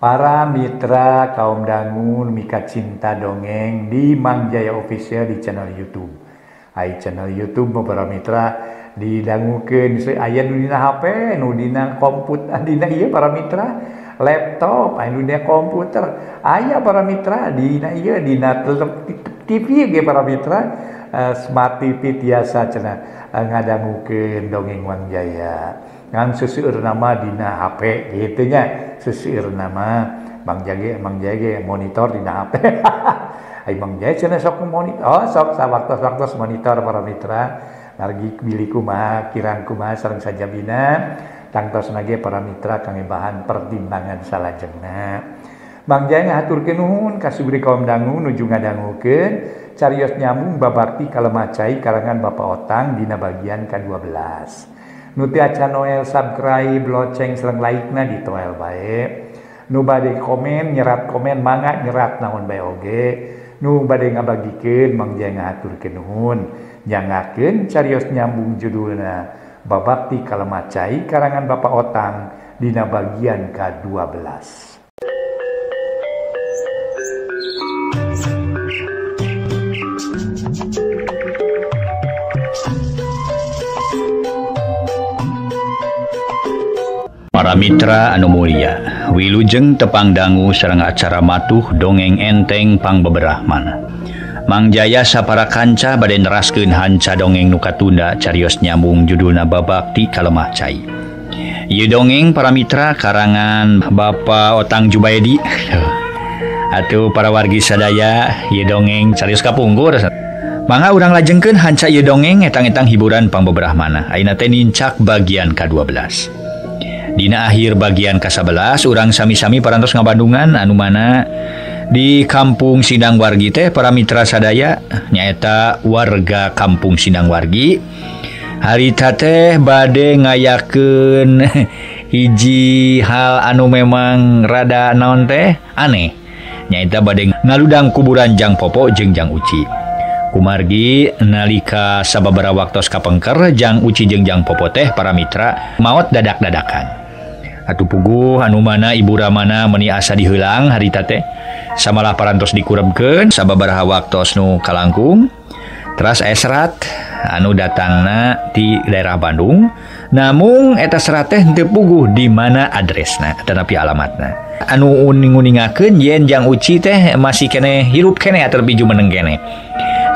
para Mitra kaum dangun Mika cinta dongeng di Mangjaya official di channel YouTube. Hai channel YouTube beberapa Mitra didangukeun aya dina HP nu komputer dina ieu para Mitra laptop anu dina komputer. Aya para Mitra dina ieu dina TV ge para Mitra smart TV tiasa cenah ngadangukeun dongeng Mangjaya ngan seseur nama dina HP gitunya. Seseur nama. Bang Jage Bang Jage monitor dina HP Hai Bang Jage cenah sok monitor. Oh sok sawaktos-waktos monitor para mitra. Margi bilih kumaha kirang kumaha sareng saja bina tangtos nage para mitra kangge bahan pertimbangan salajengna. Bang Jage ngaturkeun nuhun kasubri kaum dangu nuju ngadangukeun carios nyambung babakti kalemacai karangan Bapak Otang dina bagian ke-12 nuti aca Noel subscribe loceng serreng lainnya di toel baik nubade komen nyerat komen mangga nyerat naon BOG nu badai ngabagikin mangjenga atur nuhun. Nyangaken carios nyambung judulna babakti kalemacai karangan Bapak Otang Dina bagian ke-12 para Mitra Anu Mulia Wilujeng tepangdanggu Serang acara matuh dongeng enteng Pangbeberahman Mang Jaya sapara kanca badai neraskeun hanca dongeng nukatunda carios nyambung judulna babakti kalemah cai. Ieu dongeng para Mitra karangan Bapak Otang Jubaidi Atuh para wargi sadaya ieu dongeng carios kapunggur manga urang lajengkeun hanca ieu dongeng etang-etang hiburan Pangbeberahmana Aina teh nincak bagian ka-12 Dina akhir bagian ke-11 urang sami-sami parantos ngabandungan anu mana di Kampung Sindang Wargi teh para mitra sadaya nyaeta warga Kampung Sindang Wargi. Harita teh bade ngayaken hiji hal anu memang rada naon teh aneh. Nyaita badeng ngaludang kuburan Jang Popok jengjang Uci. Kumargi nalika sababara waktu kapengker Jang Uci jengjang Popo teh para mitra maut dadak-dadakan. Atuh pugu anu mana Ibu Ramana meni asa dihilang harita teh samalah parantos dikuremken sababaraha waktu nu Kalangkung. Teras esrat anu datangna di daerah Bandung. Namun eta serat teh tepugu di mana adresna tetapi alamatna. Anu uning-uningaken yenjang uci teh masih kene hirup kene terbiju meneng kene.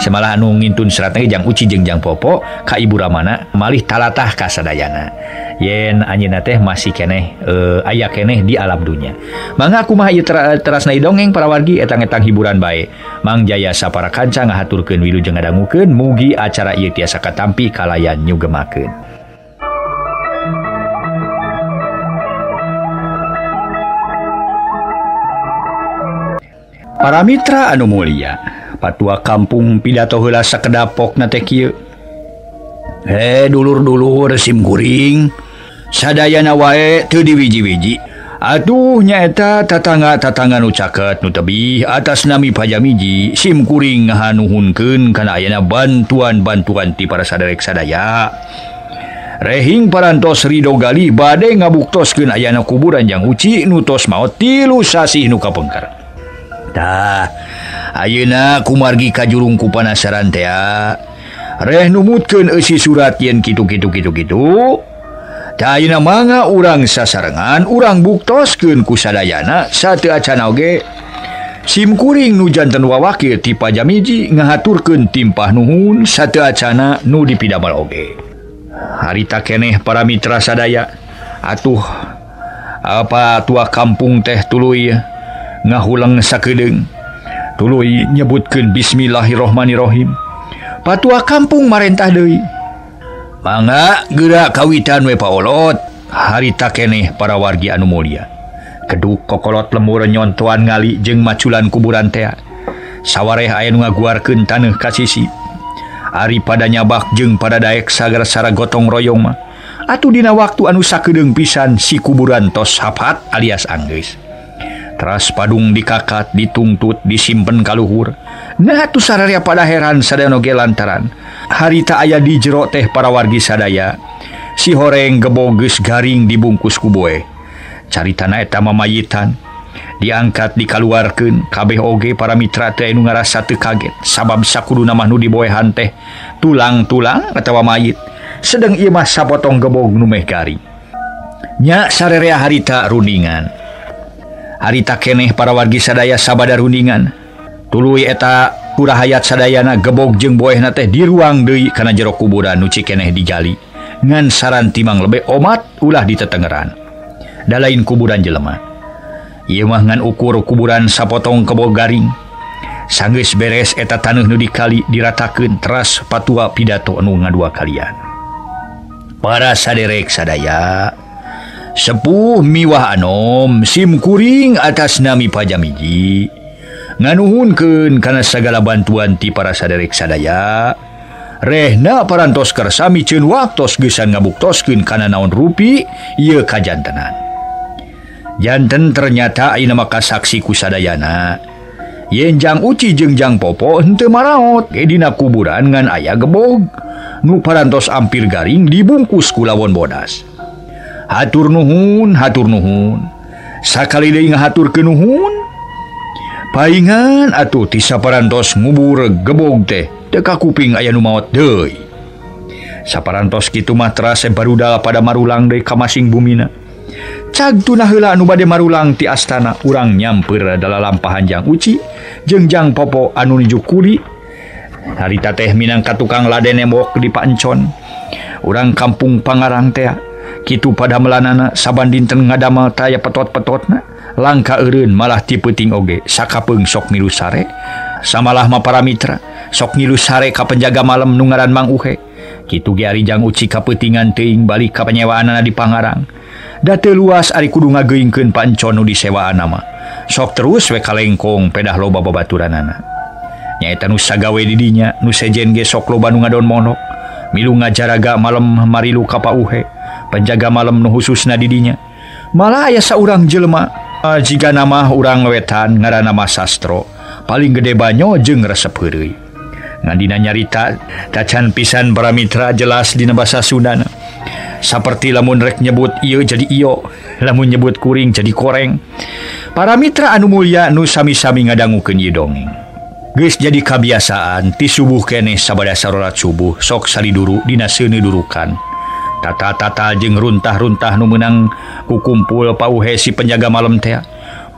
Semalah anu ngintun serat jang uci jengjang popo ka Ibu Ramana malih talatah kasadayana. yen anjina teh masih keneh eh, aya keneh di alam dunia manga aku Mahayu terasnai dongeng para wargi etang-etang hiburan baik Mang Jaya sapara kanca ngahaturkeun wilujeng ngadangukeun mugi acara ieu tiasa katampi kalayan nyugemakeun. Para Mitra Anu Mulia patua kampung pidato heula sakedap pokna na kieu. Eh, he dulur-dulu resimkuring sadayana wae tuh di wiji-wiji Aduh nyaeta tatangga tatangga nu caket nu tebih atas nami pajamiji simkuring ngahanuhunkeun kana ayana bantuan-bantuan ti para saderek sadaya. Rehing parantos Ridho Gali bade ngabuktoskeun ayana kuburan Jang Uci nutos maot tilu sasih nu kapengker. Tah, ayeuna kumargi ka jurung kupanasaran tea reh numutkeun eusi surat yen kitu-kitu kitu-kitu. ayeuna manga urang sasarengan urang buktoskeun ku sadayana sateu acana oge. Sim kuring nu janten wawakil ti pajamiji ngahaturkeun timpah Nuhun satu acana nu dipidamel oge harita keneh para mitra sadaya atuh apa tua kampung teh tuluy ngahulang sakeudeung. Tuluy nyebutkeun bismillahirrahmanirrahim. patua kampung Marentah Dewi mangga gerak kawitan we Paolot. Harita keneh para wargi anu mulia. Keduk kokolot lemur nyontoan ngali jeung maculan kuburan tea. Sawareh aya nu ngaguarkeun taneuh ka sisi. Ari pada nyabak jeung pada daek sagar sara gotong royong mah. Atuh dina waktu anu sakeudeung pisan si kuburan tos hapat alias Anggeus teras Padung dikakat dituntut disimpen kalluhur Nah tuh saarya pada heran sadanoge lantaran. Harita ayah di jero teh para wargi sadaya. Si horeng geboges garing dibungkus kuboe cari tanah etama mayitan diangkat dikaluarkan oge para Mitra teh nu ngarasa teu kaget. Sabab sakuduna mah nu diboehan teh tulang-tulang atawa mayit. Sedang ieu mah sapotong gebog nu meh garing. Nya sarerea harita runingan harita keneh para wargi sadaya sabada runingan tulu eta pura hayat sadayana gebog jeung boehna teh di ruang Dei karena jero kuburan nuci keneh digali. Ngan saran timang lebih omat ulah ditetengeran. Da lain kuburan jelema Imah ngan ukur kuburan sapotong kebo garing. Sanggeus beres eta tanuh nu kali diratakan teras patua pidato anu ngadua kalian. Para saderek sadaya sepuh miwah Anom sim kuring atas nami pajamiji nganuhunkeun kana segala bantuan ti para saderek sadaya. Rehna parantos Kersami ceun waktos gesan ngabuktoskeun kana naon rupi ieu kajantenan. Jantan ternyata Aina maka saksi kusadayana yenjang Uci jengjang popo hente maraot. Edina kuburan ngan ayah gebog. Nu parantos ampir garing dibungkus kulawon bodas. hatur Nuhun hatur Nuhun. Sakali ngatur ke Nuhun paingan atuh tisaparantos ngubur gebog teh deka kuping aya numaot deui. Saparantos kitu mah terasa barudal pada Marulang deui ka masing bumina cag tuna heula anu bade Marulang ti astana urang nyampeur dalalampahan lampahanjang uci jengjang popo anu nijukuli harita teh Minang katukang laden nembok di Pancon. Orang kampung Pangarang tea gitu pada melanana saban dinten ngadamel taya petot-petotna langka Erun malah tiputing oge sakapeng sok milu sare. Samalah ma para Mitra sok milu sare ka penjaga malam nungaran Mang uhe. Gitu Garijang uci kapetingan teing balik ka penyewaan di Pangarang. Date luas Ari kudu ngageuingkeun panconu di sewaan nama. Sok terus we lengkong pedah loba babaturan anak di nusagawe didinya nusejen ge sok loba nu ngadon monok. Milu ngajaraga malam marilu kapa uhe penjaga malam nu khusus nadidinya malah aya seorang jelma uh, ah, jika nama orang wetan ngaran nama sastro paling gede banyo jeng resep heureuy. Ngadina nyarita tacan pisan para mitra jelas dina bahasa Sundana. Seperti lamun rek nyebut iyo jadi iyo lamun nyebut kuring jadi koreng. Para mitra anu mulia nu sami-sami ngadangukeun ieu dongeng. Geus jadi kebiasaan ti subuh kene sabada sarolat subuh sok saliduru dina seuneu durukan. tata-tata jeng runtah-runtah nu menang kukumpul pauhe si penjaga malam teh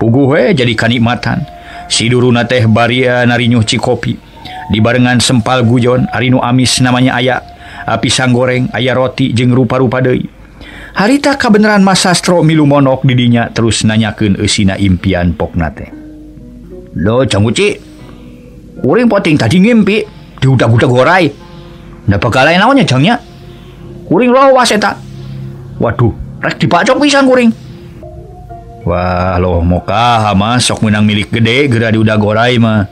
puguhe jadi kanikmatan siduruna teh baria narinyuh cikopi dibarengan sempal gujon Arinu amis namanya aya. Pisang goreng ayah roti jeung rupa-rupa Dei harita kebenaran masastro milu monok didinya terus nanyaken eusina impian poknate lo cangguci uring poting tadi ngimpi diudak-udak gorai ndak pakai lain naonnya cangnya? kuring lawas eta waduh. Rek dipacok pisan kuring. Wah loh moka hama sok menang milik gede gera di udah gorai mah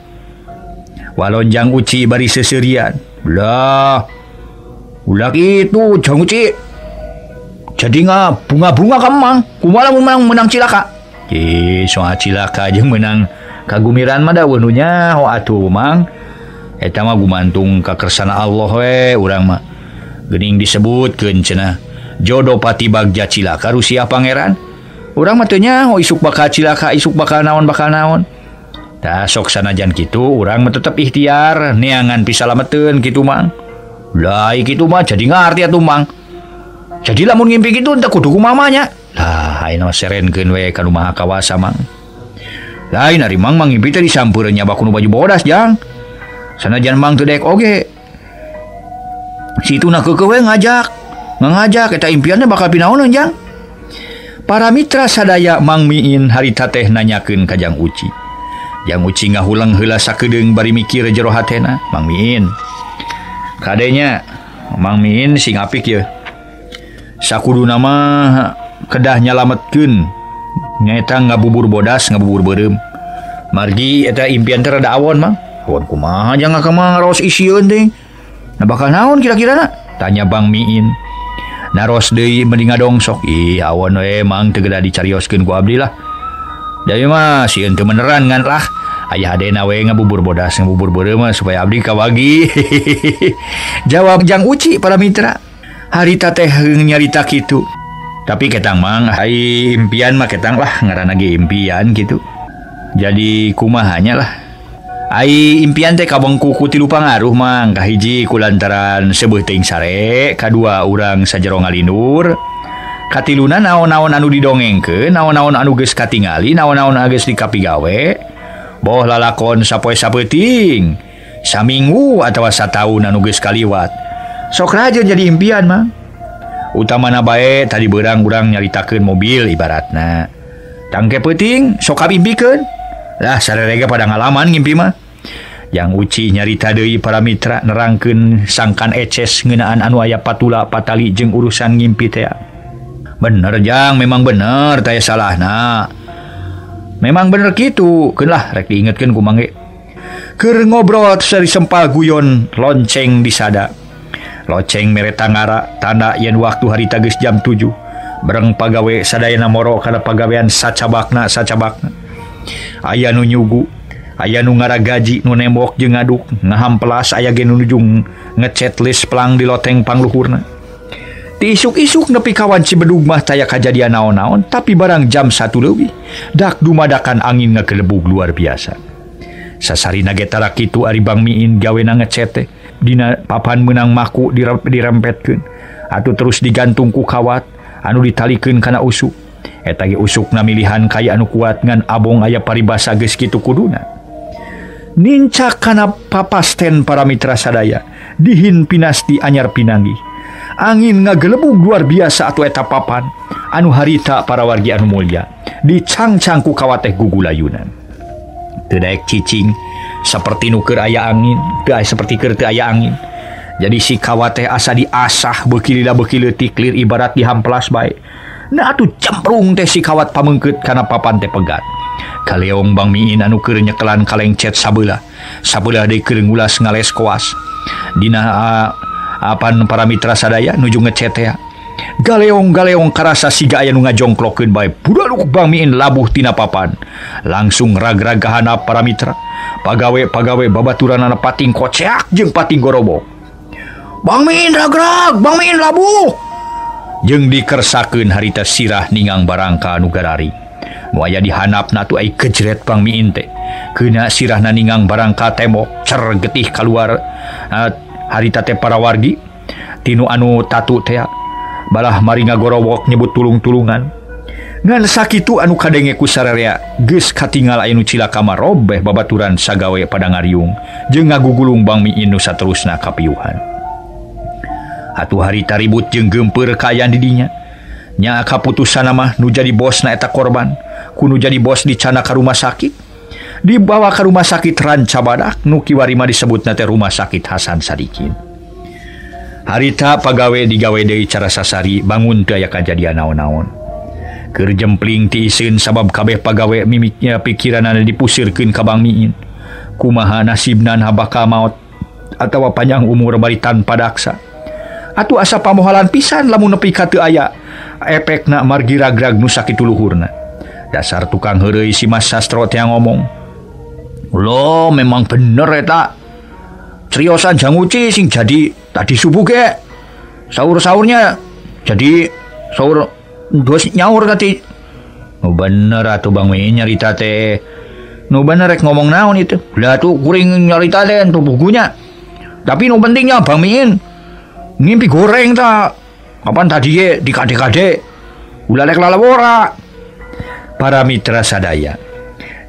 walonjang uci bari seserian. Lah ulah itu jang uci. Jadi nggak bunga-bunga kemang kumala menang menang cilaka. Ih, soal cilaka aja menang. Kagumiran mah wenunya ho atuh mang. Eta mah gumantung kekersana Allah we urang mah. Gening disebut kencena jodopati Bagja Cilaka Rusia Pangeran. Orang matanya Oh isuk bakal Cilaka isuk bakal naon bakal naon. Tak sok sanajan gitu orang tetap ikhtiar neangan pisalameteun gitu mang. Lah gitu mah jadi ngerti ya mang. jadi lamun ngimpi gitu entah kudu mamanya. Lah ayo nama seren we kan rumah kawasa mang. Lain hari mang mang ngimpi tadi sampurnya bakunu baju bodas jang. Sanajan mang teu dek oge okay. situ nak kekewe ngajak. Ngajak kita impiannya bakal pinaon jang para mitra sadaya mangmiin harita teh nanyakeun ka Jang Uci. Jang Uci ngahulang heula sakedeng bari mikir jero hatena mang miin kadenya mang miin sing apik ya sakudu nama kedah nyalametkeun. Nyaeta ngabubur bodas ngabubur beureum margi eta impian teh rada awon mang. Awon kumaha jangan kamang raos isieun teh? bakal naon kira-kira na tanya Bang miin. Naros Dewi ih awon we mang teu geura dicarioskeun ku abdi lah. Da dari mah sieun teu beneran ngan lah. Ayah hadena nawe ngabubur bodas ngabubur berema supaya Abdi kawagi. Jawab Jang Uci para mitra. Harita teh nyarita gitu tapi ketang mang hai impian mah ketang lah ngarana ge impian gitu jadi kumahannya lah. Ai impian teh kabang kuku tilu pangaruh mang kahiji kulantaran teuing sare. Kedua urang sajero ngalindur. katiluna naon-naon anu didongeng ke naon-naon anu geus katingali naon-naon geus dikapigawe. Boh lalakon sapoe sapeting saminggu atau sataun anu geus kaliwat. Sok raja jadi impian mang utamana bae tadi berang urang nyaritakeun mobil ibaratna. Tangke peting sok kabimbikeun. lah sareega pada ngalaman ngimpi mah. Yang uci nyarita deui para Mitra nerangkeun sangkan eces ngenaan anu aya patula patali jeung urusan ngimpi tea benerjang memang bener tay salah nah memang bener gitu lah rek diingetkeun ku mangge. Ker ngobrol seri sempal guyon lonceng disada loceng mereta ngara tanda yen waktu hari tagis jam 7 bereng pagawe sadayana moro kana pagawean sacabakna sacabakna. aya nu nyugu aya nu ngara gaji nu nembok je ngaduk. Ngaham pelas aya gen nujung ngecet list pelang di loteng pangluhurna. Isuk-isuk nepi kawan Cibedugmah taya kajadian naon-naon tapi barang jam satu lebih dak dumadakan angin ngekelebug luar biasa. Sasari nagetara itu Aribang miin gawena ngecete Dina papan menang maku dirempetkeun. Atau terus digantungku kawat anu ditalikan karena usuk. etagi usuk na milihan kay anu kuat ngan Abong aya paribasa geus kitu kuduna. Ninca kana papasten para mitra sadaya dihin pinasti anyar pinanggih angin ngagelebug luar biasa atau eta papan anu harita para wargi anu mulia dicangcangku kawateh gugulayunan tedaek cicing seperti nuker aya angin teai seperti ker aya angin. Jadi si kawateh asa diasah bekililah bekili tiklir ibarat dihamplas baik Nah, camprung teh sikawat pamengkut karena papan teh pegat. Kalian Bang miin anu keur nyekelan kaleng cat sabelah sabelah de kering ulas ngales koas. Dina uh, apaan para mitra sadaya nuju ngecet ya galeong galeong karasa siga aya nu ngajongklokeun bae. Budaluk Bang miin labuh tina papan. Langsung ragragahana para mitra pagawe pagawe babaturanana pating koceak jeung pating gorobok. Bang miin ragrag Bang miin labuh! jeung dikersakeun harita sirah ningang barangka nugarari nu aya dihanap natu ay kejret pangmiin teh. Keuna sirahna ningang barangka tembok cer getih kaluar uh, harita teh para wargi. Tinu anu tatu tea balah mari ngagorowok nyebut tulung-tulungan. Ngan sakitu anu kadenge ku sararea geus katingal anu cilaka marobeh babaturan sagawe pada ngariung jeung ngagugulung bang miin nu saterusna kapiuhan atuh harita ribut jeung gempur kayan didinya nya kaputusan mah nu jadi bos naeta korban. Kuno jadi bos dicana ke rumah sakit. Dibawa ke rumah sakit ranca badak nuki warima disebut nate rumah sakit Hasan Sadikin. Harita pagawe digawe dari cara sasari bangun daya kejadian naon-naon. Kerjempling tiisin sabab kabeh pagawe mimiknya pikiran anda dipusirkan kabang miin. Kumaha nasibnan habaka maut atau panjang umur baritan padaksa atau asa pamohalan pisan lamun nepi katu aya. Efek nak margiragrag nusakit luhurna dasar tukang He isi Mas sastro yang ngomong lo memang bener ya tak Triosan janguci sing jadi tadi subuh ke sahur-sahurnya jadi sahur dos nyaur tadi. Nu bener atuh Bang Mi nyarita teh. Nu bener rek ngomong naon itu. Lah tuh kuring nyarita teh tuh bukunya. Tapi nu pentingnya Bang Miin ngimpi goreng tak kapan tadi ye? Di kade kade ulah lek lalawora para mitra sadaya.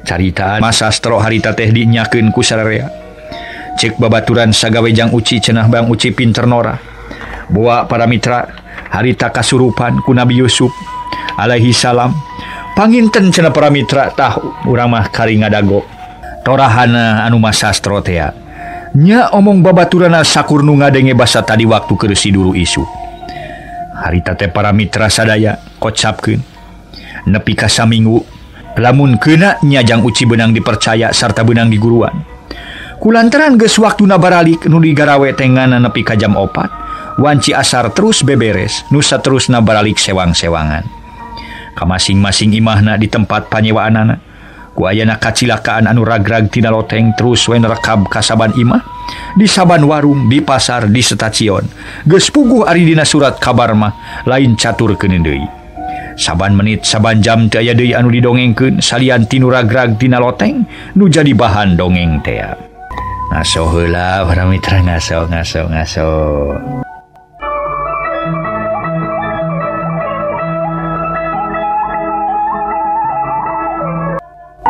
Caritaan masastro harita teh dinyakeun ku sararea. Cek babaturan sagawejang uci cenah bang uci pinter nora. Bawa para mitra harita kasurupan ku Nabi Yusuf alaihi salam. Panginten cenah para mitra tah urang mah kari ngadago. Torahana eh, anu Mas Sastro tea nya omong babaturana sakur nu ngadenge basa tadi waktu keresi dulu isu. Haritate para mitra sadaya kocapkeun. Nepi ka saminggu lamun kena nyajang uci benang dipercaya sarta benang di guruan kulantaran geus waktu nabaralik nu digarawe tengana nepi ka jam opat wanci asar terus beberes nusa terus nabaralik sewang-sewangan. Ka masing-masing imahna di tempat panyewaanana. Guayana kacilakaan anu ragrag tina loteng terus wen rekab kasaban Imah. Di saban warung di pasar di stasiun. Gespuguh Aridina surat kabarmah lain catur kenendei saban menit saban jam aya De anu didongengken salian tina loteng nu jadi bahan dongeng tea. Ngasola ngaso ngaso ngaso.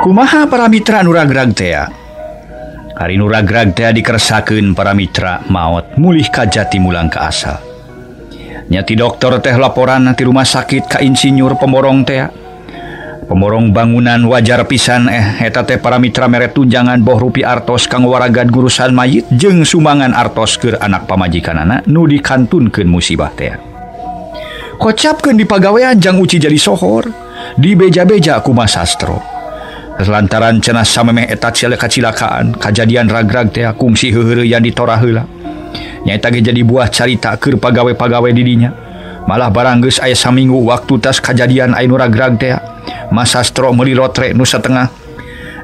kumaha para Mitra nuragrag tea? Hari nuragrag tea dikersakeun para Mitra maut mulih kajati mulang ke asal nyati dokter teh laporan nanti rumah sakit Ka insinyur pemborong tea. Pemborong bangunan wajar pisan eh heta teh para Mitra mere tunjangan boh rupi artos kang warragan gurusan mayit jeung sumangan artos ke anak pamajikan anak nu dikantunkeun musibah tea. Kocapkan di pagawean Jang Uci jadi sohor di beja-beja kuma sastro. lantaran cena samemeh etat kacilakaan. Kejadian ragrag teh kungsi huru yang ditorah hela ge jadi buah carita ke pegawai-pegawai didinya. Malah baranggus aya saminggu waktu tas kejadian Ainu ragrag teh masa stro meli lotre Nusa Tengah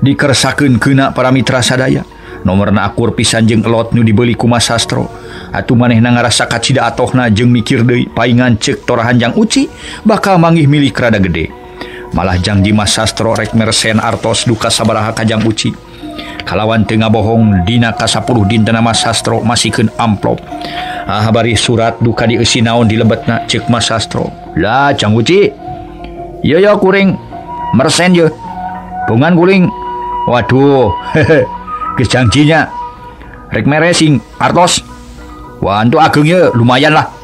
dikersakeun kena para mitra sadaya. Nomorna akur pisan jeung elot nu dibeli ku mas sastro. Atuh maneh na ngarasa kacida atohna jeng mikir deui paingan cek torahan jang uci bakal manggih milih rada gede. malah Janji Mas Sastro Rekmersen Artos duka sabaraha Kajang Uci. Kalawan Tengah bohong Dina Kasapuluh Dinten nama Sastro masihken amplop. Ahbari surat duka diusi naon di lebetna cekma Sastro. Lah Cang Uci. Yoyo kuring. Mersen yo. Bungan kuring waduh hehe Rek Rekmeresing Artos. Wah, ageng ya lumayan lah.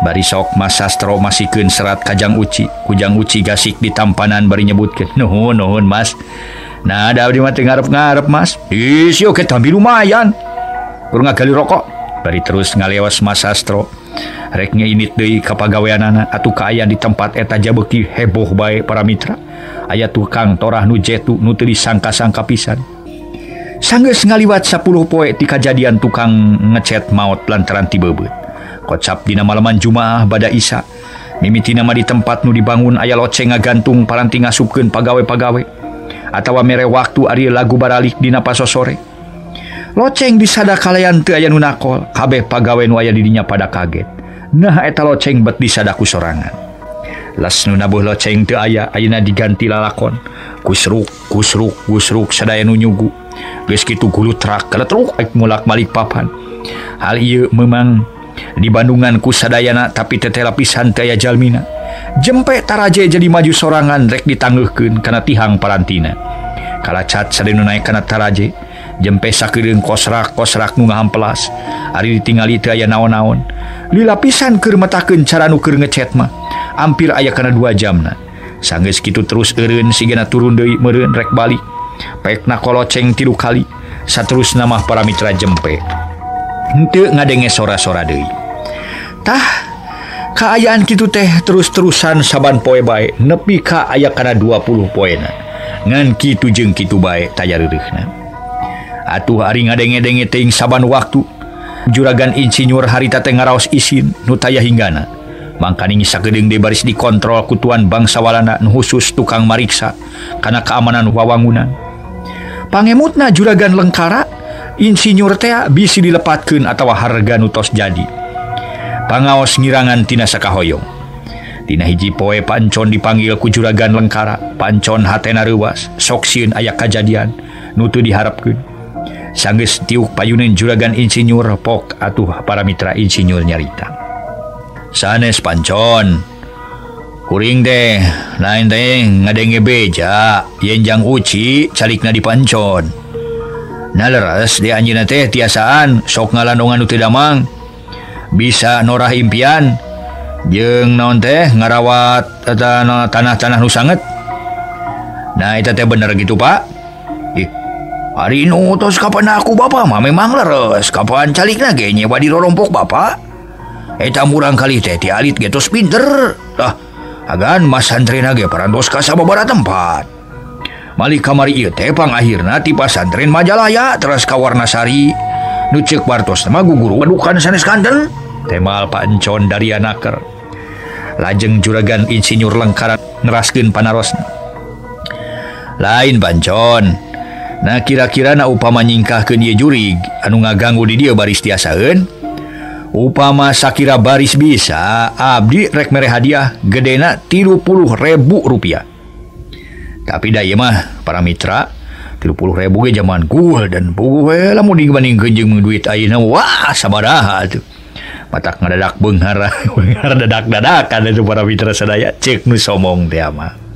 bari sok Mas Sastro masihkeun serat Kajang Uci. Kujang Uci gasik di tampanan bari nyebutkeun. Nuhun nuhun Mas. Nah da abdi mah ngarep-ngarep Mas. Ih sio ke tambi lumayan. Kurang ngagali rokok. Bari terus ngalewas Mas Sastro reknya ini deui ka pagaweanana. Atuh kaayaan di tempat eta jabeki heboh bae para mitra. Aya tukang torah nu jetu nu teu disangka-sangka pisan. Sanggeus ngaliwat 10 poe ti kajadian tukang ngecet maut lantaran tibebet kocap Dina malaman Jumaah Bada Isa. Mimiti nama di tempat nu dibangun ayah loce ngagantung paranti ngasupkeun pagawe-pagawe atawa mere waktu Ari lagu baralik dina paso sore loceng disada kalian teu aya nu nakol kabeh pagawe nu aya didinya pada kaget. Nah eta loceng bet disadaku sorangan. Las nu nabuh loceng teu aya ayeuna diganti lalakon. Kusruk kusruk kusruk sadaya nu nyugu. Geus kitu gulutrak keletruk mulak malik papan. Hal ieu memang di Bandungan kusadayana tapi tetela pisan Taya Jalmina. Jempek Taraje jadi maju sorangan rek ditangguhkeun karena tihang Parantina kala cat naik karena Taraje jempe sakireng kosrak kosrak nu ngahampelas ari ditingali teu aya naon-naon. Lila pisan metakeun cara nu keur ngecet mah. Hampir aya kana dua jamna. Sanggeus kitu terus eureun sigana turun deui meureun rek balik. Pekna koloceng tilu kali. Saterusna nama para mitra jempe. Henteu ngadenge sora-sora deui. Tah, keayaan gitu teh terus-terusan saban poe baik nepi ka aya karena 20 poena. Ngan Kitu jeung Kitu baik tayarna atuh hari ngadenge-denge teing saban waktu. Juragan insinyur harita Tengararaos isin nutaya hinggana. Makaning sakeudeung deui de baris dikontrol kutuan bangsawalana khusus tukang mariksa karena keamanan wawangunan. Pangemutna juragan lengkara insinyur teh bisi dilepatkan atau harga nutos jadi. Pangaos ngirangan tina Sakahoyong. Tina hiji poe pancon dipanggil ku juragan lengkara pancon hatena ruas soksiun aya kajadian, nutu diharapkan sanggeus tiuk payunin juragan insinyur pok atuh para mitra insinyur nyarita. Sanes pancon. Kuring deh lain teh ngadenge beja yenjang uci calikna di pancon. di Anjina teh tiasaan. Sok ngalandungan Utidamang bisa norah impian. Jeng naon teh ngarawat tanah-tanah nu sangat Nah itu teh bener gitu Pak. Ih, hari inutos kapan aku Bapak? Mah memang leres. Kapan calik lagi nyewa di rorompok Bapak? Eta murang kali teh ti alit getos pinter. Lah agan mas santri nage parantos ka sababara tempat. Malik kamari ieu Itepang akhirna ti pasantren Majalaya terus nu ceuk Bartos nama guguru wadukan sanes kanten temal Pancon dari anaker. Lajeng juragan insinyur lengkaran ngeraskeun panarosna. Lain Pancon nah kira-kira na upama nyingkahkeun ieu jurig anu ngaganggu di dia baris tiasaeun. upama sakira baris bisa Abdi rek mere hadiah gedena tilu puluh ribu rupiah. tapi Day mah para Mitra 30.000 zaman cool dan dibanding kejeng duit Aina Wah sabaraha tuh. Mata ngadadak Benghara dadak dadakan itu para Mitra sedaya cek nu somong diama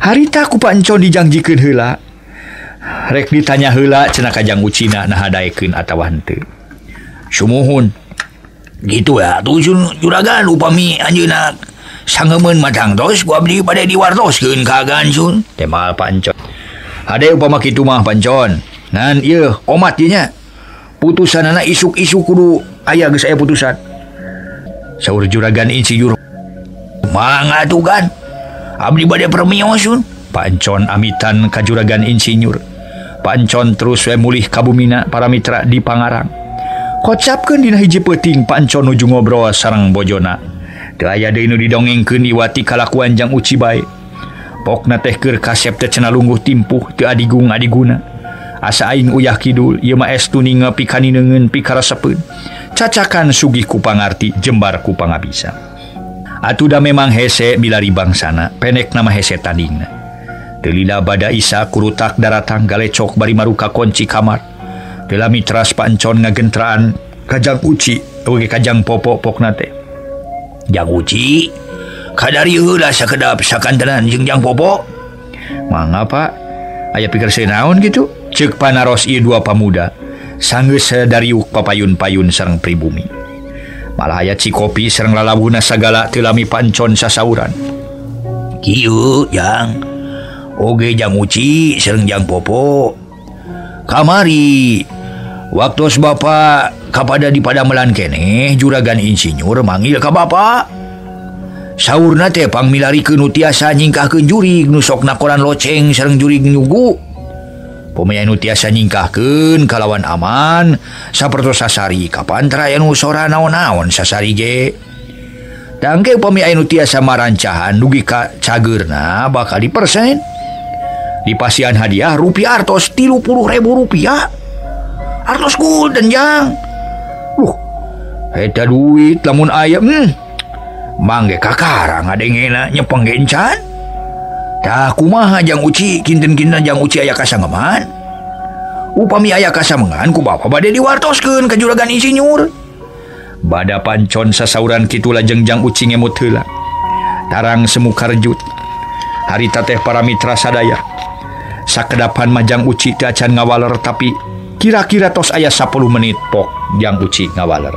harita kupancon dijanjikan hela rek ditanya hela cena kajang ucina nah daikin atau hante sumuhun gitu ya tuh juragan upami anjinak sangemen matang dos gua beli pada diwartoskeun ka ganjun teh pancon ada upama kitu mah pancon ngan ieu omat ieu nya. Putusanana isuk-isuk kudu aya geus aya putusan. Saur juragan insinyur mangga tugan abdi bade permiosun pancon amitan ka juragan insinyur pancon terus we mulih kabumina para mitra di Pangarang. Kocapkeun dina hiji peuting pancon nuju ngobrol sareng bojona. aya Deu didongengken Iwati kalakuanjang Pokna teh tehkir kasep cena lungguh timpuh ti Adigung Adiguna. Asaing uyah Kidul Yema estuninga pikaninen pikara sepun cacakan Sugih kupangarti jembar kupanga bisa Atuda memang hese milari bangsana penek nama hese tandingna. Delila bada Isa kurutak daratang galecok bari maruka konci kamar. Dela mitras pancon ngagentraan kajang uci oge kajang popok poknate Jaguci kadarlah sakedap sakantenan jengjang mangga pak. Ayaah pikir saya naon gitu? Cek panaros I dua pemuda sanggeus sedariuk papayun-payun sareng pribumi. Malah aya Cikopi Serang lalabuna segala tilami pancon sasauran. Kieu yang Oge jang uci sareng Jang popo. Kamari. waktu Bapak kepada di pada melan kene juragan insinyur manggil ke Bapak sauna tepang milari kenu tiasa nyingkah ke juri nusok nakoran loceng serreng juri nyugu. Pemain tiasa nyingkahken kalawan aman saperto sasari kapantrayan usora naon-naon sasari J tangke pemain tiasa marancahan dugi Ka cagerna bakal di persen dipasian hadiah rupiah artos tilu puluh ribu rupiah. harus Duh. uh, duit lamun ayam hmm. mangge Kakarang ada Tak kumaha jang uci Kinten-kinten jang uci aya kasangeman. Upami aya kasanganku Bapak badai diwartoskeun ke juragan insinyur bada pancon sasauran Kitulah jengjang ngemut heula. Tarang semu karjut haritateh para Mitra sadaya. Sakedapan majang uci teh acan ngawaler tapi kira-kira tos ayah 10 menit pok yang uci ngawaler.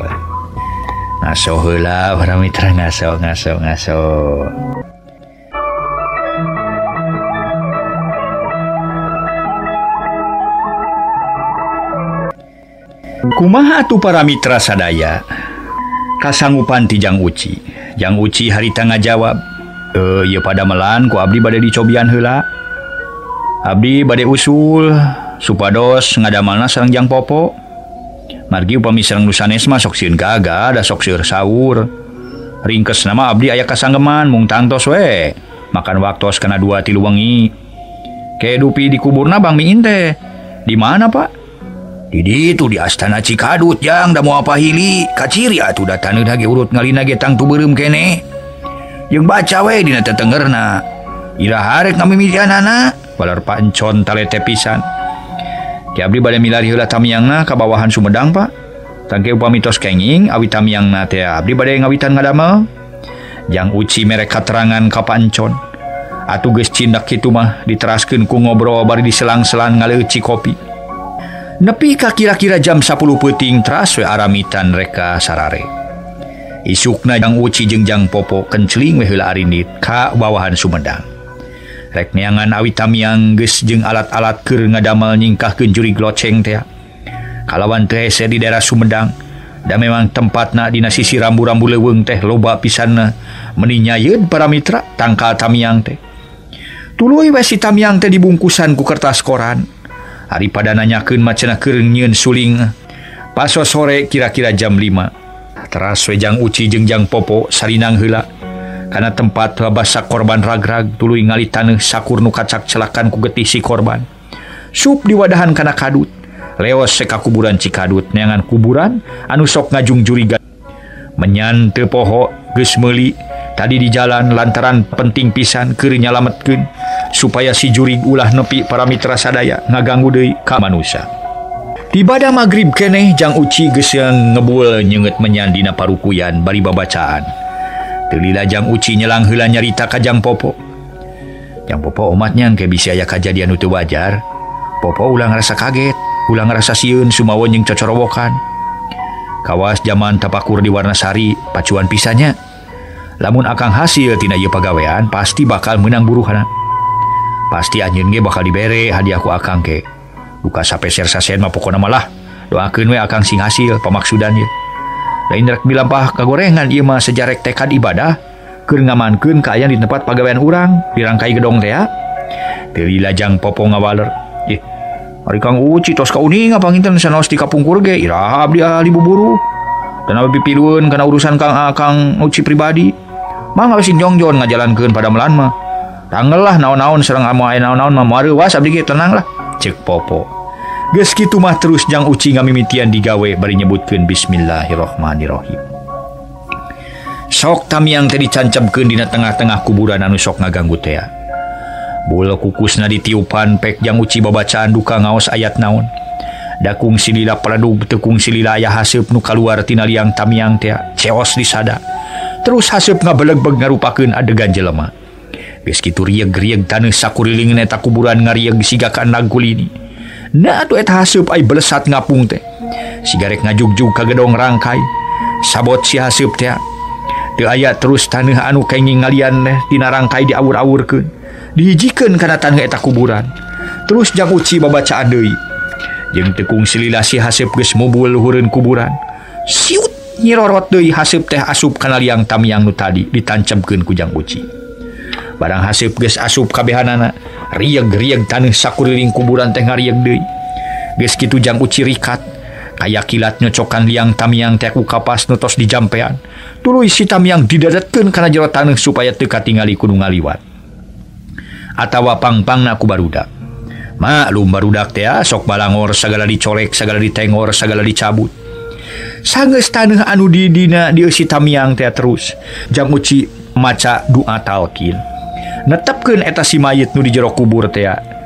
Ngaso heula para mitra ngaso ngaso ngaso. Kumaha tuh para mitra sadaya? Kasanggupan ti jang uci. Jang uci harita ngajawab eh ya pada melan ku abdi badai dicobian heula Abdi badai usul supados ngadamalna sareng Jang Popo. margi upami sareng Nusanes mah sok sieun gaga da sok sieur sahur. Ringkes nama Abdi aya kasanggeman mung tantos we. Makan waktu kena dua tilu wengi. Ke dupi di kuburna Bang Miin teh. Di mana Pak? Di ditu di Astana Cikadut yang da mau apa hili? Kaciri atuh da datang lagi urut ngalina ge tang tuberem kene. Jeung baca we dina tetengerna. Ira harek kami balar pancon talete pisan. Ki abdi bade milari heula tamiangna ka bawahan Sumedang Pak. Tangke upami tos kenging awi tamiangna teh abdi bade ngawitan ngadamel. Jang uci mere katerangan ka pancon. Atuh geus cindak kitu mah diteraskeun ku ngobrol bari diselang-selang ngaleuci kopi. Nepi ka kira-kira jam 10 puting teras we aramitan reka sarare. Isukna yang uci jengjang popo kenceling wehula arindit ka bawahan Sumedang. rekneangan awitamiang ges jeung alat-alat ke ngadamel nyingkah ke juri gloceng teh kalawan teh di daerah Sumedang dan memang tempat na di sisi rambu-rambu leweng teh loba pisan pisana meninyayeun para mitra tangka tamiang teh. Tuluy we si tamiang teh dibungkusan ku kertas koran. Hari pada nanyakeun macana keur suling paso sore kira-kira jam 5 teras wejang uci jengjang popo sarinang heula. karena tempat bahasa korban ragrag tulu ngali tanah sakur nu kacak celakan ku getisi korban. Sup diwadahan karena kadut. Leos seka kuburan cikadut. Neangan kuburan anu sok ngajung juriga. Menyante poho geus meuli. Tadi di jalan lantaran penting pisan keur nyalametkeun supaya si jurig ulah nepi para mitra sadaya ngaganggu deui ka manusia. Tibada magrib keneh jang uci geus ngebul nyeungeut menyan dina parukuyan bari babacaan. telilajang uci nyelang hela nyarita kajang popo. Yang popo umatnya ke bisa aya kejadian itu wajar. Popo ulang rasa kaget ulang rasa siun Sumawa yang cocorowokan. Kawas zaman tapakur di Warnasari pacuan pisahnya. Lamun akan hasil tina ieu pagawean pasti bakal menang buruhana. Pasti anjeun ge bakal dibere hadiahku akang ke. Buka sapeser sasen mah pokona malah. Doakeun we akang sing hasil pemaksudannya lain rek bilampah kagorengan Imah sejarek tekad ibadah. Keur ngamankeun kayan di tempat pagawean urang dirangkai gedong teatteri lajang popo ngawaler. Ari Kang Uci tos kauning panginten sanos di kapungkur ge irahab dia ahli buburu. Dan lebih piluan karena urusan Kang ah, Akang Uci pribadi. Mah ngawasin jongjon ngajalankeun pada melan mah. Tanggal lah naon-naon serang amu naon-naon mah muari was abdi tenang lah cek popo. Geski tumah terus jang uci ngamimitian digawe bari nyebutkeun bismillahirrahmanirrahim. sok tamiang teh tadi dina tengah-tengah kuburan anu sok ngaganggu tea bola kukus na ditiupan pek yang uci babacaan duka ngaos ayat naon. Dakung silila peraduk tekung silila aya hasep nu kaluartina liang tamiang tea ceos disada terus hasep ngabeleg-beg ngarupakeun adegan jelema. Geus kitu rieg-rieg taneuh sakurilingan eta kuburan ngarieg siga nagul ini Nah atuh eta hasup ay belesat ngapung teh. Sigarek ngajugjug ka gedong rangkai. Sabot si hasup teh. Teu aya terus tanah anu kenging ngalian tina dina rangkai diawur-awurkeun. Dihijikeun kana tanah eta kuburan. Terus jang uci babacaan deui. Jeung tekung silila si hasup geus mubul luhureun kuburan. Siut nyirorot deui hasup teh asup kana liang tamiang nu tadi ditancapkeun ku jang uci. barang hasib ge asup kabehanana rieg-rieg taneuh sakuriling kuburan teh ngarieg deui. Geus kitu jangku cirikat kayak kilat nyocokan liang tamiang teh ku kapas nutos di jampean. Tuluy si tamiang didadatkeun kana jero taneuh supaya teu katingali kudu ngaliwat. Atawa pangpangna ku barudak. Maklum barudak teh ah, sok balangor segala dicolek segala ditengor segala dicabut. Sanggeus tanah anu didina dieu si tamiang teh terus. Jang uci maca doa talqin. netapken eta si mayit nu di jero kubur tea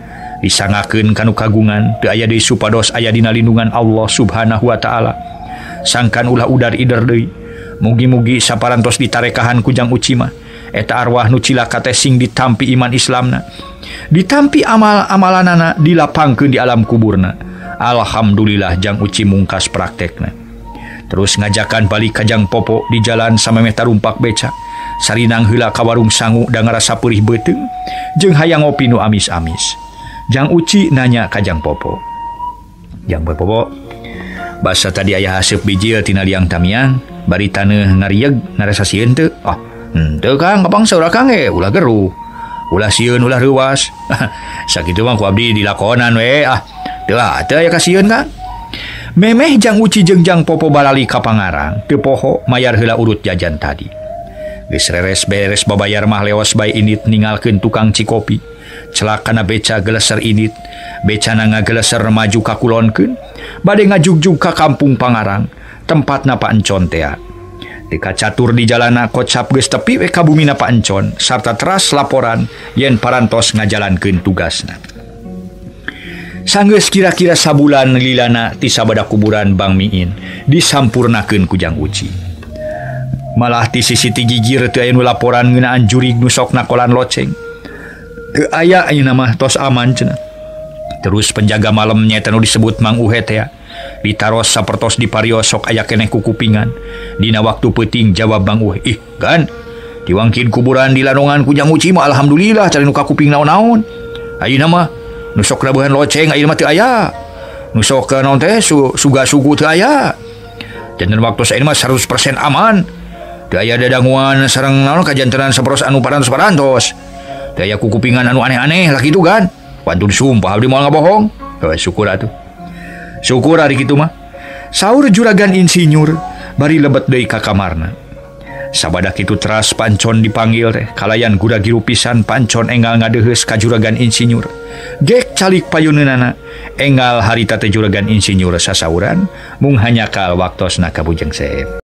disangaken kanu kagungan de aya di supados aya dina lindungan Allah subhanahu Wa ta'ala. Sangkan ulah udar ider Dei mugi-mugi saparantos ditarekahan kujang ucima eta arwah nucilaka tesing ditampi iman Islamna. Ditampi amal-amalanana dilapangkan di alam kuburna. Alhamdulillah jang uci mungkas praktekna. Terus ngajakan balik kajang popok di jalan sama meta rumpak becak Sarinang hela kawarung sanggu dan ngerasa perih beteng jeung hayang ngopi nu amis-amis. Jang uci nanya kajjang popo. Yang Popo, bahasa tadi ayah bijil tina liang tamiang bari taneuh ngarieg ngarasa siente ah, oh henteu kang kapang saudara kang eh ulah geru. Ulah siun ulah ruas sakit bang ku abdi dilakonan we ah teu ah teu aya kasieun kang. Memeh jang uci jeung jang popo balali ka pangarang teu poho mayar heula urut jajan tadi. Gereres beres babayar mah lewas baik init ninggalkeun tukang cikopi. Celakana beca geleser init becana nga geleser maju kakulonken badai ngajugju ka kampung Pangarang tempat napa encon tea. Deka catur di jalana kocap ges tepi weka bumi napa encon sarta teras laporan yen parantos ngajalankan tugasna. Sanggeus kira-kira sabulan lilana ti sabada kuburan Bang Miin disampurnaken kujang uci. malah ti sisiti gigir tiun laporan ngenaan jurig nusok nakolan loceng. Ke aya nama tos aman cenah. terus penjaga malamnya tenu disebut Mang Uhet ya. Ditaros sapertos di pariosok aya keneh kukupingan Dina waktu peting jawab Bang Uhe ih kan diwangkin kuburan di lanongan kujang uci mah alhamdulillah cari nuka kuping naon-naon. Ayo nama nusok rabuhan loceng ayo mati ayah nusok ke eh, naon teh su, suga sugu teh ayah dan waktu saya ini mah 100% aman. daya dadanguan sarang naon kajantenan saperos anu parantos-parantos daya kukupingan anu aneh-aneh lagi itu kan. Pantun sumpah abdi mau bohong oh, syukur atuh. Syukur hari gitu mah. Sahur juragan insinyur bari lebet deui ka kamarna. Sabadak itu teras pancon dipanggil teh kalayan gura giru pisan pancon enggal ngadeheus ka juragan insinyur. Gek calik payuneunana enggal harita teh juragan insinyur sasauran mung hanyakal waktosna ka Bujeng